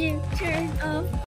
you turn off